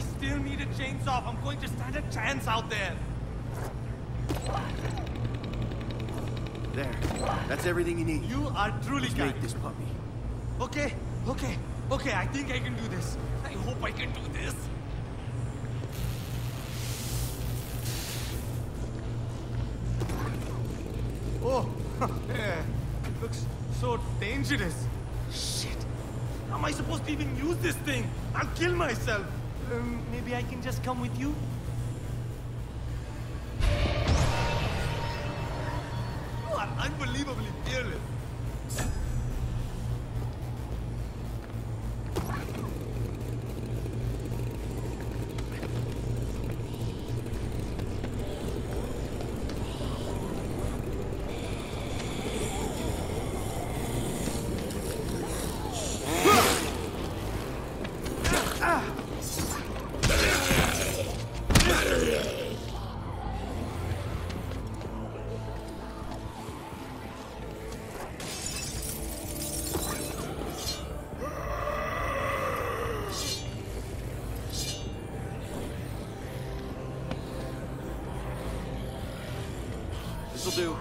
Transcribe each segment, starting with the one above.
still need a chainsaw I'm going to stand a chance out there. There. That's everything you need. You are truly kind. make this puppy. Okay, okay, okay, I think I can do this. I hope I can do this. Oh, yeah. It looks so dangerous. Shit. How am I supposed to even use this thing? I'll kill myself. Um, maybe I can just come with you? You are unbelievably fearless. This'll do.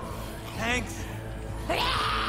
Thanks.